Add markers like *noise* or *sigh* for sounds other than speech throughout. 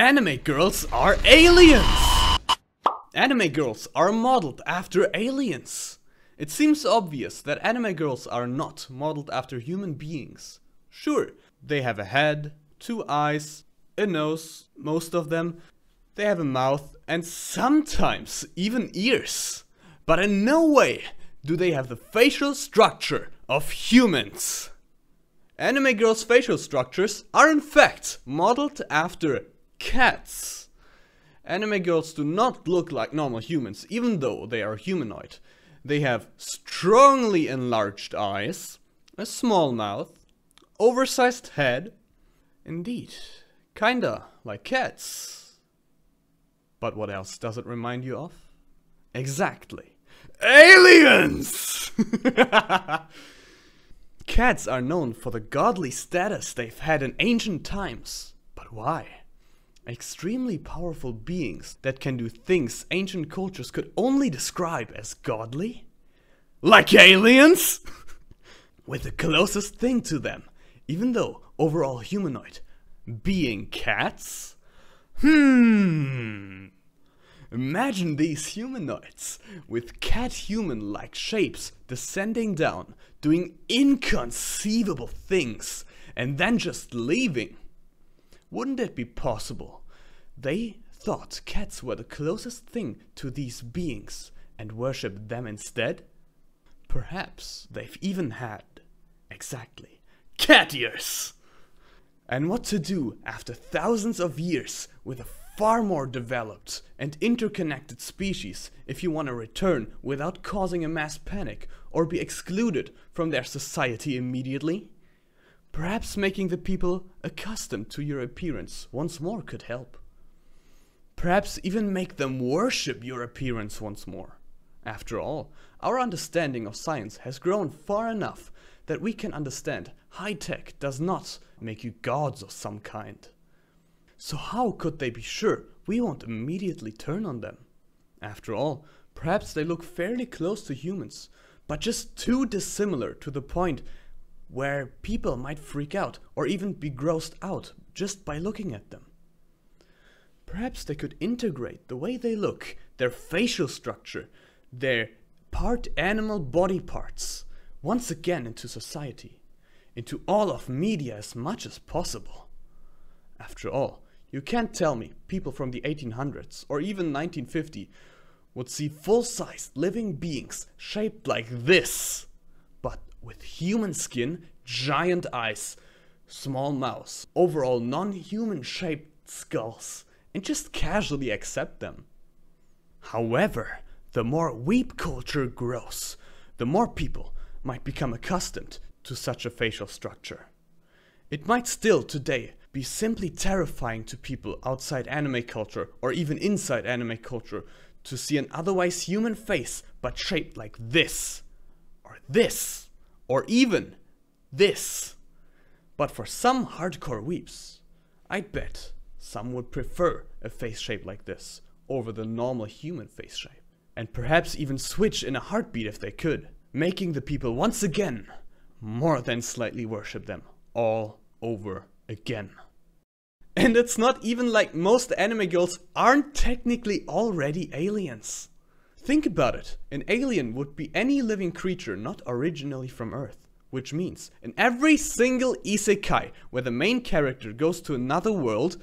Anime girls are aliens! Anime girls are modeled after aliens. It seems obvious that anime girls are not modeled after human beings. Sure, they have a head, two eyes, a nose, most of them. They have a mouth and sometimes even ears. But in no way do they have the facial structure of humans. Anime girls' facial structures are in fact modeled after cats. Anime girls do not look like normal humans, even though they are humanoid. They have strongly enlarged eyes, a small mouth, oversized head. Indeed, kinda like cats. But what else does it remind you of? Exactly. Aliens! *laughs* Cats are known for the godly status they've had in ancient times. But why? Extremely powerful beings that can do things ancient cultures could only describe as godly? Like aliens? *laughs* With the closest thing to them, even though overall humanoid, being cats? Hmm. Imagine these humanoids with cat human like shapes descending down, doing inconceivable things, and then just leaving. Wouldn't it be possible? They thought cats were the closest thing to these beings and worshipped them instead? Perhaps they've even had, exactly, cat ears! And what to do after thousands of years with a far more developed and interconnected species if you want to return without causing a mass panic or be excluded from their society immediately? Perhaps making the people accustomed to your appearance once more could help. Perhaps even make them worship your appearance once more. After all, our understanding of science has grown far enough that we can understand high tech does not make you gods of some kind. So how could they be sure we won't immediately turn on them? After all, perhaps they look fairly close to humans, but just too dissimilar to the point where people might freak out or even be grossed out just by looking at them. Perhaps they could integrate the way they look, their facial structure, their part animal body parts, once again into society, into all of media as much as possible. After all, you can't tell me people from the 1800s or even 1950 would see full-sized living beings shaped like this, with human skin, giant eyes, small mouths, overall non-human shaped skulls, and just casually accept them. However, the more weeb culture grows, the more people might become accustomed to such a facial structure. It might still today be simply terrifying to people outside anime culture or even inside anime culture to see an otherwise human face but shaped like this, or this, or even this. But for some hardcore weebs, I'd bet some would prefer a face shape like this over the normal human face shape. And perhaps even switch in a heartbeat if they could, making the people once again more than slightly worship them all over again. And it's not even like most anime girls aren't technically already aliens. Think about it, an alien would be any living creature not originally from Earth. Which means, in every single isekai where the main character goes to another world,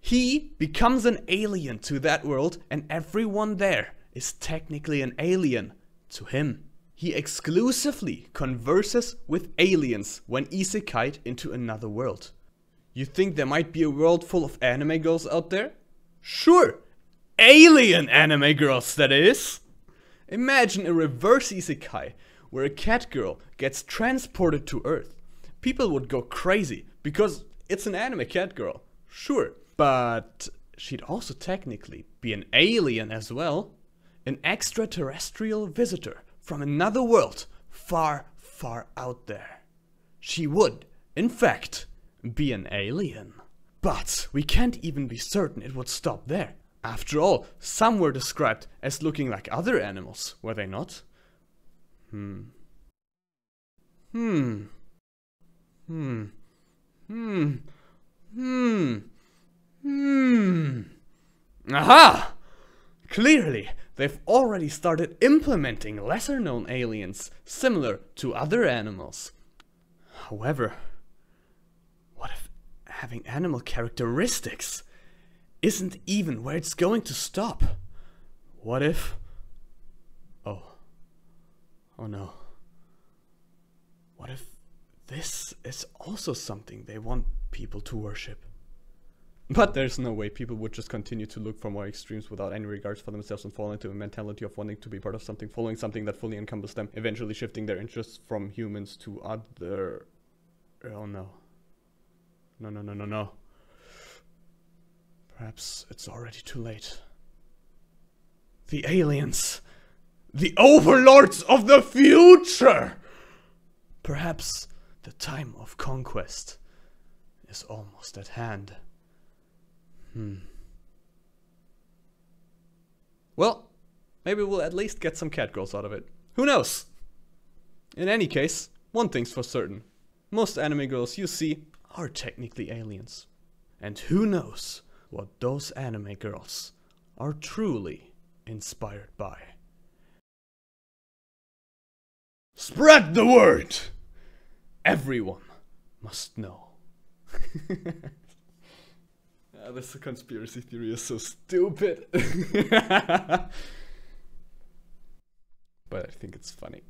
he becomes an alien to that world and everyone there is technically an alien to him. He exclusively converses with aliens when isekai'd into another world. You think there might be a world full of anime girls out there? Sure! Alien anime girls, that is! Imagine a reverse isekai where a cat girl gets transported to Earth. People would go crazy because it's an anime cat girl, sure, but she'd also technically be an alien as well. An extraterrestrial visitor from another world far, far out there. She would, in fact, be an alien. But we can't even be certain it would stop there. After all, some were described as looking like other animals, were they not? Hmm. Hmm. Hmm. Hmm. Hmm. Hmm. Aha! Clearly, they've already started implementing lesser known aliens similar to other animals. However, what if having animal characteristics isn't even where it's going to stop? What if. Oh. Oh no. What if this is also something they want people to worship? But there's no way people would just continue to look for more extremes without any regards for themselves and fall into a mentality of wanting to be part of something, following something that fully encompasses them, eventually shifting their interests from humans to other. Oh no. No, no, no, no, no. Perhaps it's already too late. The aliens! The overlords of the future! Perhaps the time of conquest is almost at hand. Hmm. Well, maybe we'll at least get some catgirls out of it. Who knows? In any case, one thing's for certain. Most anime girls you see are technically aliens. And who knows what those anime girls are truly inspired by. Spread the word! Everyone must know. *laughs* Ah, this conspiracy theory is so stupid. *laughs* but I think it's funny.